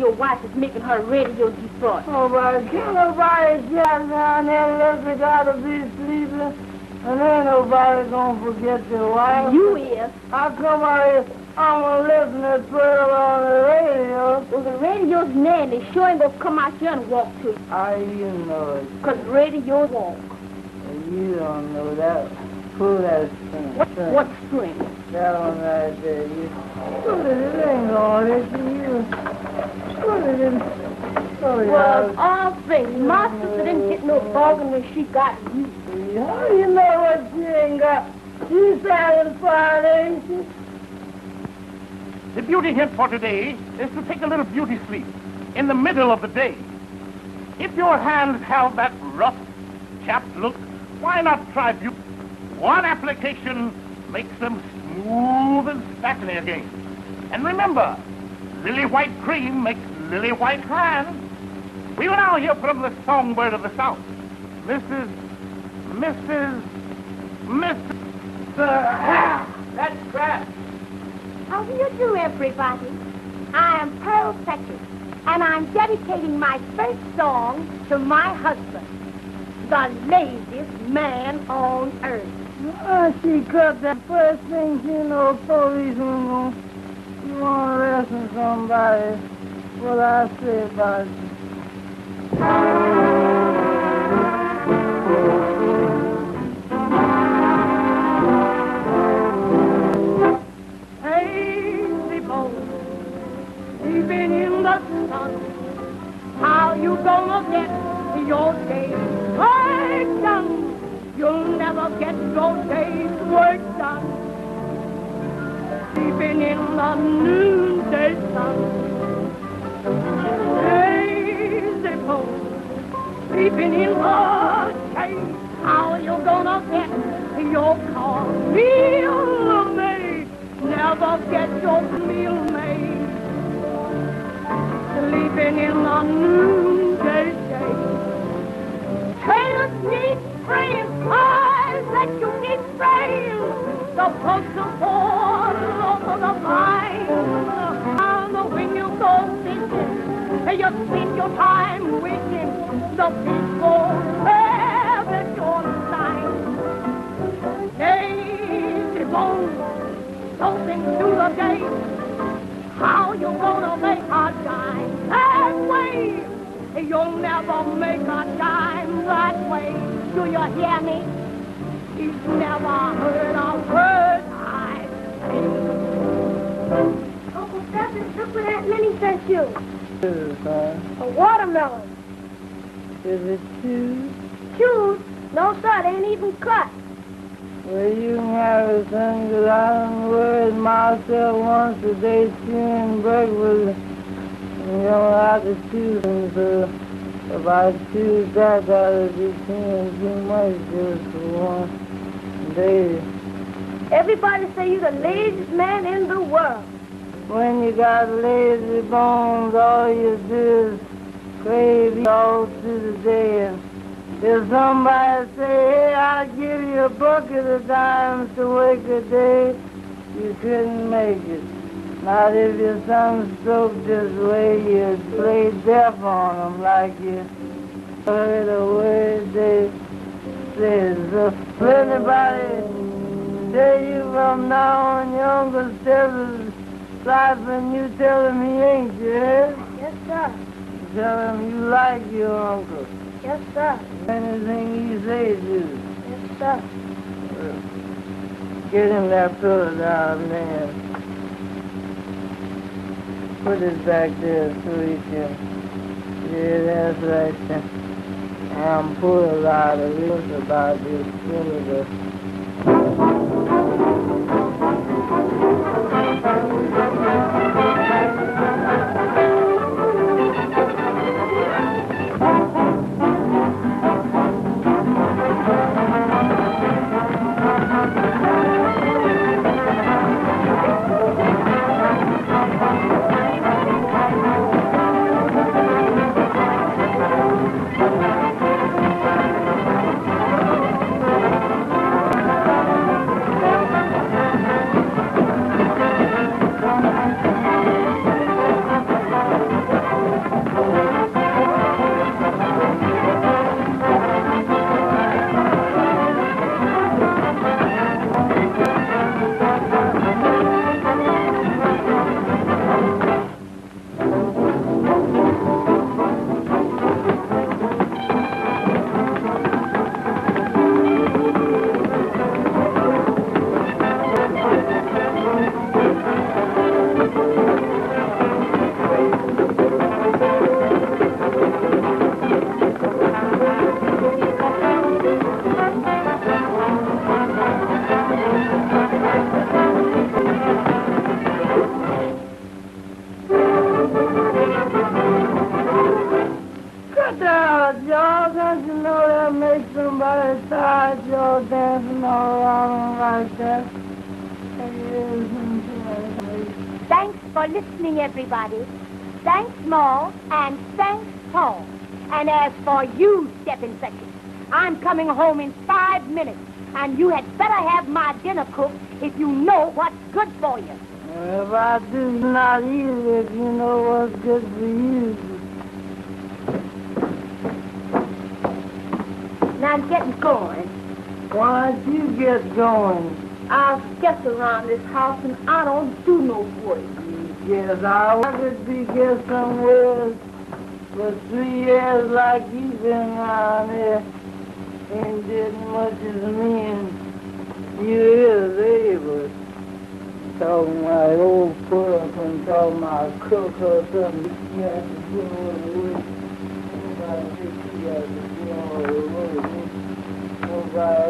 your wife is making her radio defraud? Oh, but can't nobody sit down there unless they gotta be sleeping. And ain't nobody gonna forget their wife. You is. How come I, I'm gonna listen to Pearl on the radio? Well, the radio's nanny sure ain't gonna come out here and walk to you. How you know it? Because radio walk. You don't know that. Pull that string. What, string. what string? That one right there. You it, ain't gonna listen. You put it in. Oh, Well, yeah. all things. My sister didn't get no bargain when she got you. How you know what she ain't got? She's satisfied, ain't she? The beauty hint for today is to take a little beauty sleep in the middle of the day. If your hands have that rough, chapped look, why not try beauty? One application makes them smooth and sparkly again. And remember, lily white cream makes lily white hands. We will now hear from the songbird of the South, Mrs. Mrs. Mrs. Uh, that's right. How do you do, everybody? I am Pearl Fetchit, and I'm dedicating my first song to my husband, the laziest man on earth. Ah, she cut that first thing she know policeman gonna, you wanna arrest somebody. What I say about you. Sleeping in the noonday sun. Hazy bones, sleeping in the shade. How you gonna get your car meal made? Never get your meal made. Sleeping in the noonday shade. Trailers need spraying, cars that you need spraying. The bugs are all over the vine. And when you go fishing, you spend your time wishing the fish will have at your line. Lazy bones, something through the day. How you gonna make a dime that way? You'll never make a dime that way. Do you hear me? He's never heard a word I say. Uncle Stephen, look what Aunt Minnie sent you. Is it, son? A watermelon. Is it two? Choose? No, sir, they ain't even cut. Well, you can have it, son, 'cause I done worried myself once a day chewing breakfast. You I have to choose them, so if I choose that, that'll be chewing too much just for one day. Everybody say you're the laziest man in the world. When you got lazy bones, all you do is crave all through the day. If somebody say, hey, I'll give you a bucket of dimes to wake a day, you couldn't make it. Not if your son spoke this way, you'd play deaf on him like you heard a word they said. So anybody tell you from now on your Uncle Stebbins life and you tell him he ain't you? Yes, sir. Tell him you like your uncle. Yes, sir. Anything he says do. Yes, sir. Get him that pillow down there. Put it back there so he can. Yeah, that's right. I'm pull a lot of this about this pillow. Thanks for listening, everybody. Thanks, Maul, and thanks, Paul. And as for you, Stepin Second, I'm coming home in five minutes, and you had better have my dinner cooked if you know what's good for you. If I do not eat it, if you know what's good for you. Now I'm getting going. Why don't you get going? I'll sketch around this house, and I don't do no work. Yes, I wanted to be get somewhere for three years like you've been around here. Ain't did much as me and you is able. Talking my old cook and talking my cook or something. You have to do all the work. Nobody think you have to do all the work. Nobody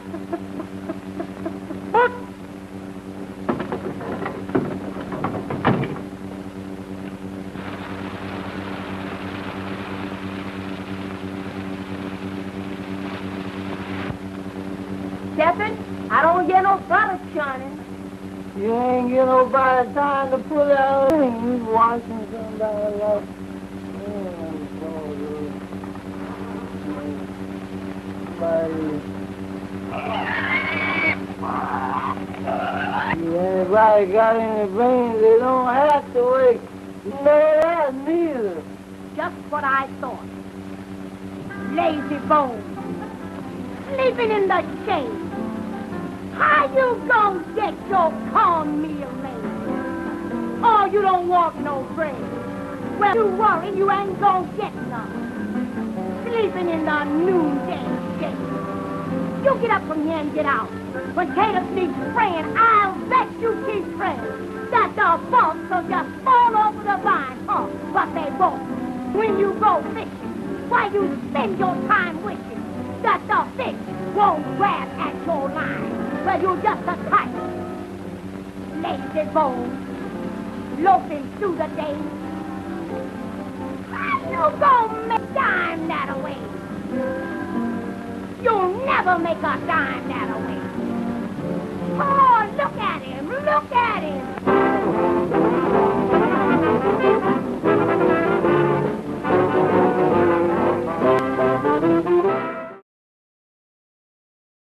Stepin, I don't get no butter shining. You ain't get nobody time to pull out anything. You watching somebody. Somebody. Anybody got any brains, they don't have to wait. You know that neither. Just what I thought. Lazy bones. Sleeping in the shade. How you gonna get your cornmeal made? Oh, you don't want no bread. Well, you worry you ain't gonna get none. Sleeping in the noonday shade. You get up from here and get out. When Tatus needs praying, I'll bet you keep praying. That the bugs will just fall over the vine, oh, huh? But they won't. When you go fishing, why you spend your time wishing that the fish won't grab at your line. Well, you're just a type. Lazy bones, loafing through the day. Why you go make dime that away? You'll never make a dime that away. Oh, look at him, look at him.